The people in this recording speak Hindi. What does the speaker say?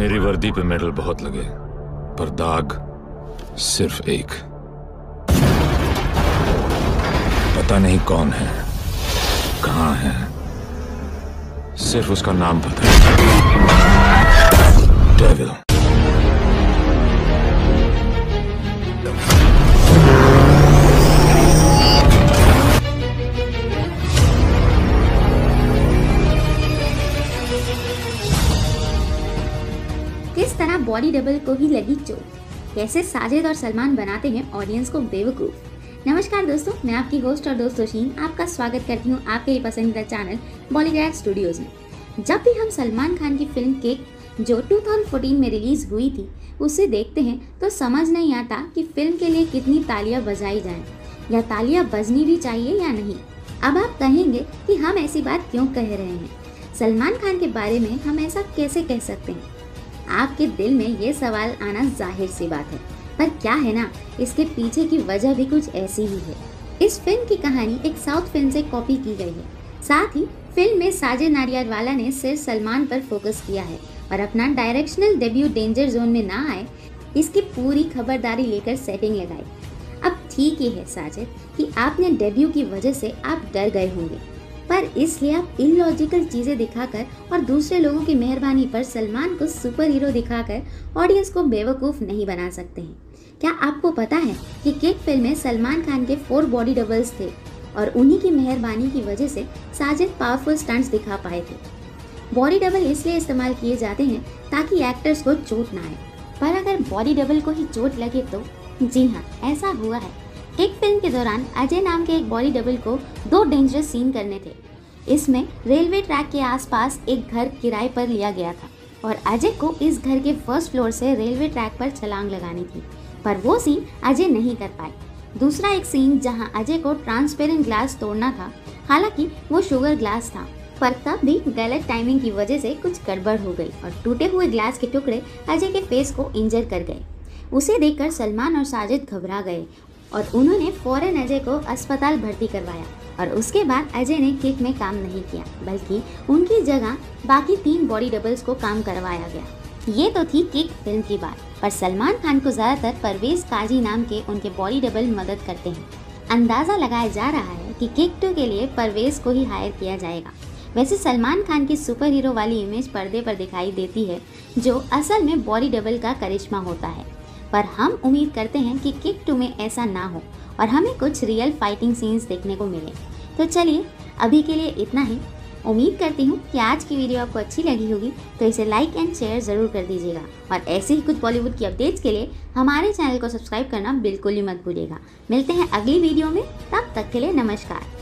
मेरी वर्दी पे मेडल बहुत लगे, पर दाग सिर्फ़ एक। पता नहीं कौन है, कहाँ है। सिर्फ़ उसका नाम पता है। डेविल किस तरह बॉडी डबल को ही लगी चोट। कैसे साजिद और सलमान बनाते हैं ऑडियंस को बेवकूफ़। नमस्कार दोस्तों, मैं आपकी होस्ट और दोस्त तोशीन आपका स्वागत करती हूँ आपके ही पसंदीदा चैनल बॉलीग्रैड स्टूडियोज में। जब भी हम सलमान खान की फ़िल्म केक जो 2014 में रिलीज़ हुई थी, उसे देखते हैं तो समझ नहीं आता कि फ़िल्म के लिए कितनी तालियाँ बजाई जाए। या तालियाँ बजनी भी चाहिए या नहीं? अब आप कहेंगे कि हम ऐसी बात क्यों कह रहे हैं? सलमान खान के बारे में हम ऐसा कैसे कह सकते हैं? आपके दिल में ये सवाल आना ज़ाहिर सी बात है। पर क्या है ना, इसके पीछे की वजह भी कुछ ऐसी ही है। इस फ़िल्म की कहानी एक साउथ फ़िल्म से कॉपी की गई है। साथ ही फ़िल्म में साजिद नाडियाडवाला ने सिर्फ़ सलमान पर फोकस किया है और अपना डायरेक्शनल डेब्यू डेंजर जोन में ना आए, इसकी पूरी खबरदारी लेकर सेटिंग लगाई। अब ठीक ही है साजिद कि आपने डेब्यू की वजह से आप डर गए होंगे। पर इसलिए आप इलॉजिकल चीज़ें दिखाकर और दूसरे लोगों की मेहरबानी पर सलमान को सुपर हीरो दिखाकर ऑडियंस को बेवकूफ़ नहीं बना सकते हैं। क्या आपको पता है कि किक फ़िल्म में सलमान खान के फोर बॉडी डबल्स थे और उन्हीं की मेहरबानी की वजह से साजिद पावरफुल स्टंट्स दिखा पाए थे? बॉडी डबल इसलिए इस्तेमाल किए जाते हैं ताकि एक्टर्स को चोट ना आए। पर अगर बॉडी डबल को ही चोट लगे तो? जी हाँ ऐसा हुआ है। एक फ़िल्म के दौरान अजय नाम के एक बॉडी डबल को दो डेंजरस सीन करने थे। इसमें रेलवे ट्रैक के आसपास एक घर किराए पर लिया गया था और अजय को इस घर के फ़र्स्ट फ्लोर से रेलवे ट्रैक पर छलांग लगानी थी, पर वो सीन अजय नहीं कर पाए। दूसरा एक सीन जहाँ अजय को ट्रांसपेरेंट ग्लास तोड़ना था, हालाँकि वो शुगर ग्लास था, पर तब भी गलत टाइमिंग की वजह से कुछ गड़बड़ हो गई और टूटे हुए ग्लास के टुकड़े अजय के फेस को इंजर कर गए। उसे देखकर सलमान और साजिद घबरा गए और उन्होंने फ़ौरन अजय को अस्पताल भर्ती करवाया और उसके बाद अजय ने किक में काम नहीं किया, बल्कि उनकी जगह बाकी तीन बॉडी डबल्स को काम करवाया गया। ये तो थी किक फ़िल्म की बात, पर सलमान खान को ज़्यादातर परवेज काजी नाम के उनके बॉडी डबल मदद करते हैं। अंदाज़ा लगाया जा रहा है कि किक टू के लिए परवेज को ही हायर किया जाएगा। वैसे सलमान खान की सुपर हीरो वाली इमेज पर्दे पर दिखाई देती है, जो असल में बॉडी डबल का करिश्मा होता है। पर हम उम्मीद करते हैं कि किक टू में ऐसा ना हो और हमें कुछ रियल फाइटिंग सीन्स देखने को मिले। तो चलिए, अभी के लिए इतना ही। उम्मीद करती हूँ कि आज की वीडियो आपको अच्छी लगी होगी तो इसे लाइक एंड शेयर ज़रूर कर दीजिएगा। और ऐसे ही कुछ बॉलीवुड की अपडेट्स के लिए हमारे चैनल को सब्सक्राइब करना बिल्कुल ही मत भूलिएगा। मिलते हैं अगली वीडियो में, तब तक के लिए नमस्कार।